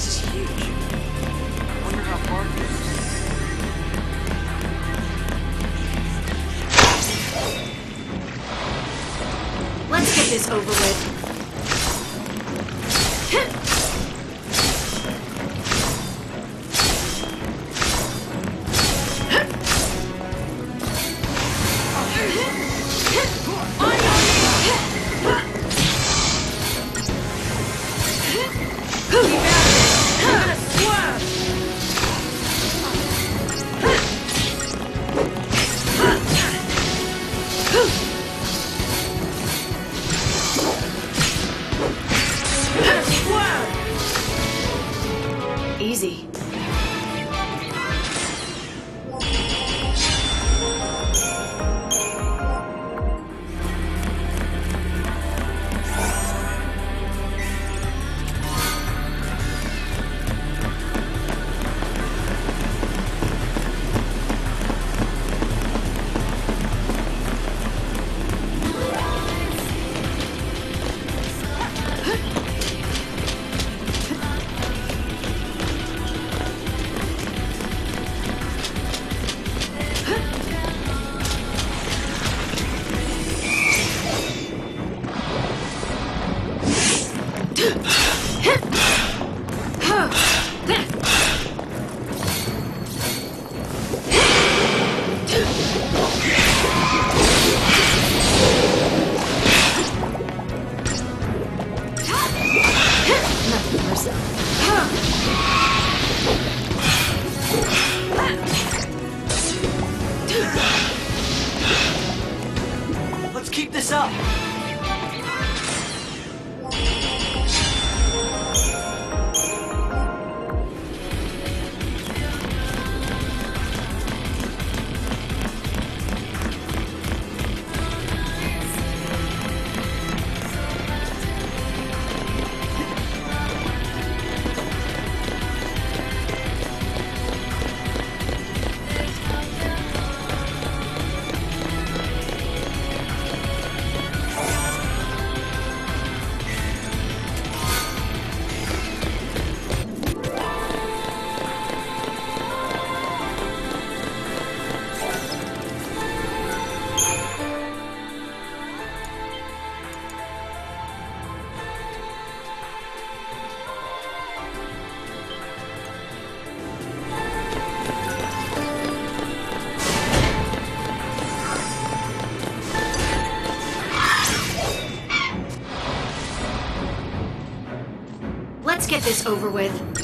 This is huge. I wonder how far. Let's get this over with. This over with.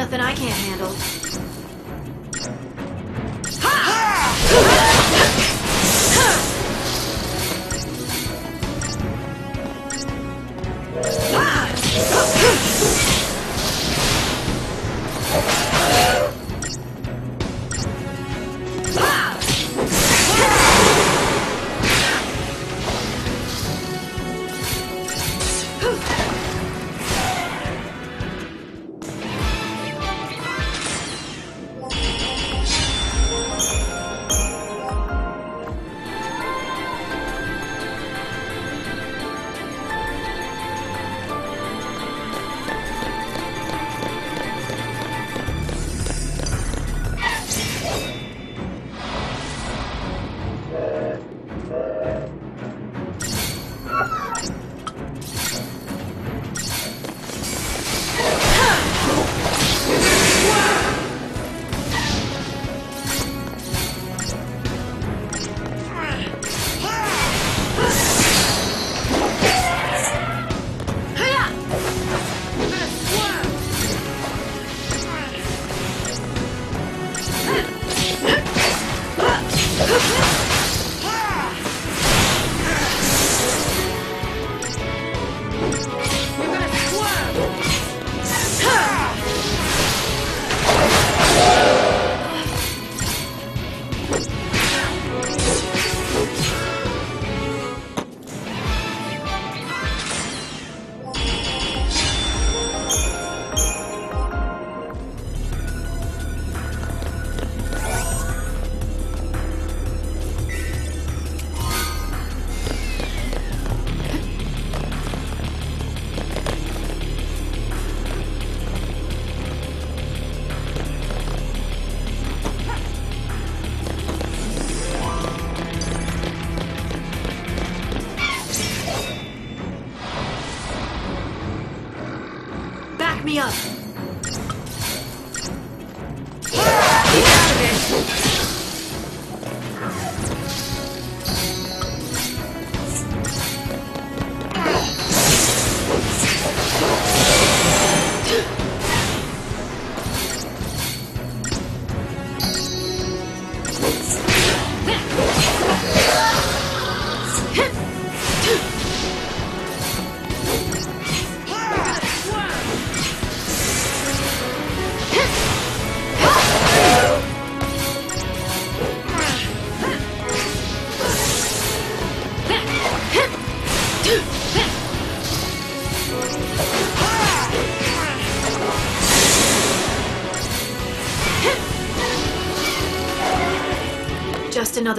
Nothing I can't handle. Back me up. Just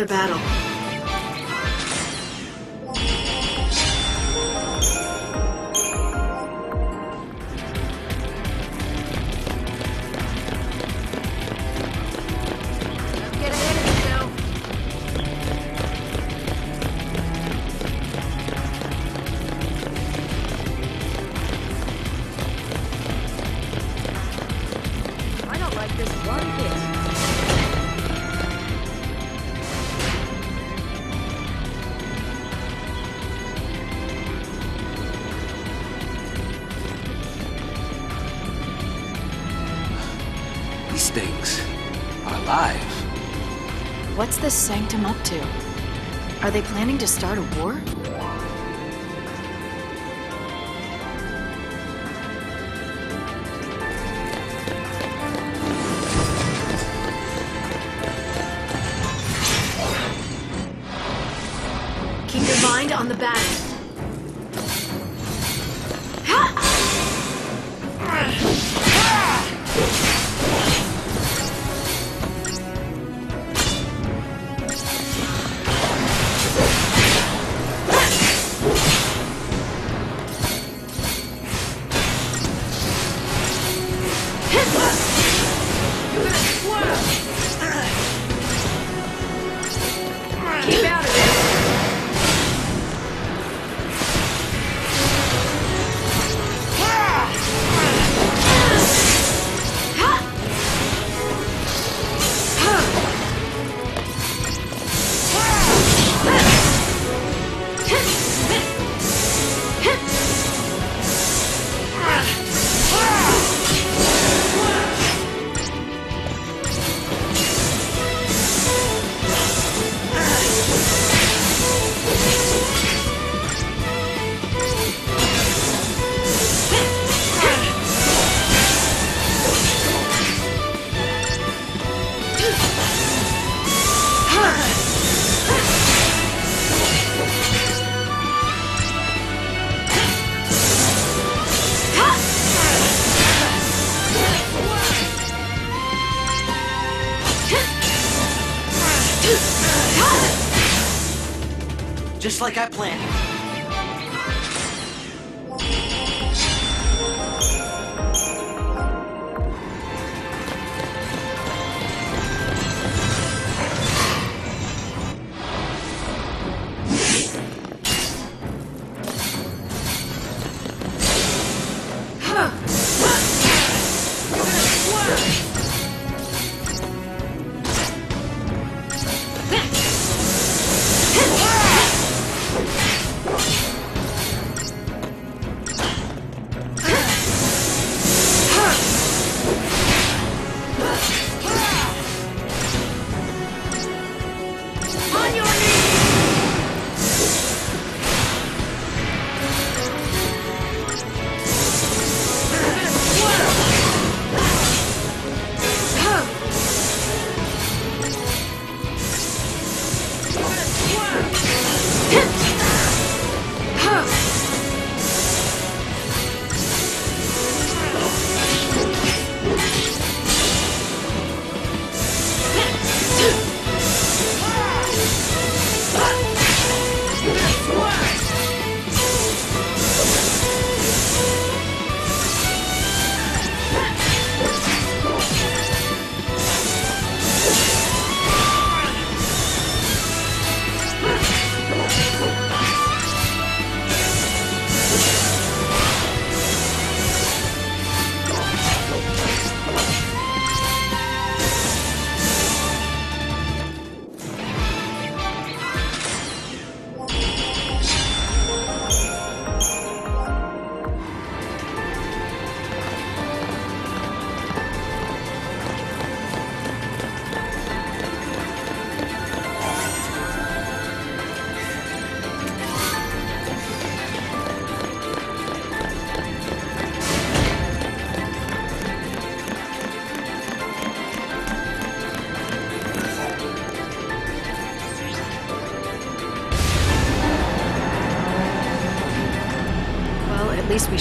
another battle. This sanctum up to? Are they planning to start a war? Keep your mind on the battle. Keep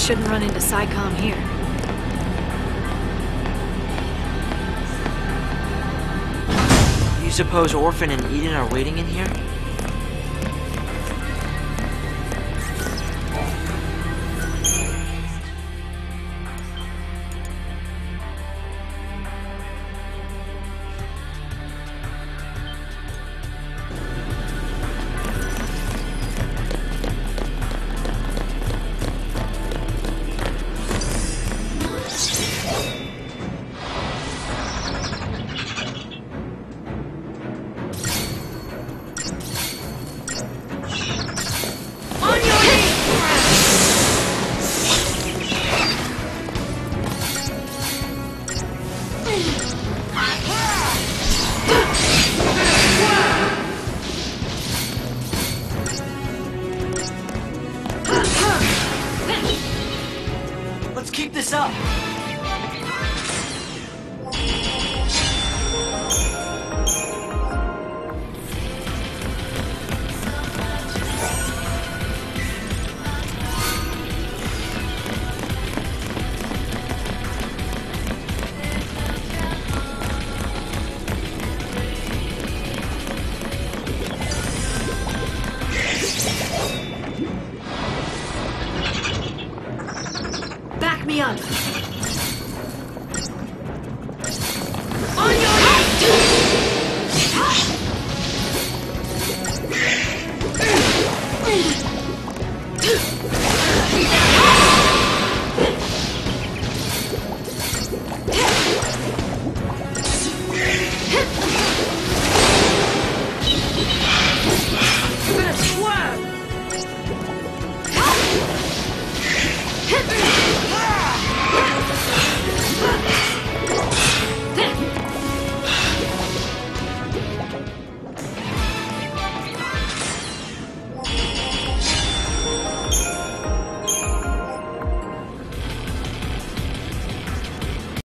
shouldn't run into PSICOM here. You suppose Orphan and Eden are waiting in here?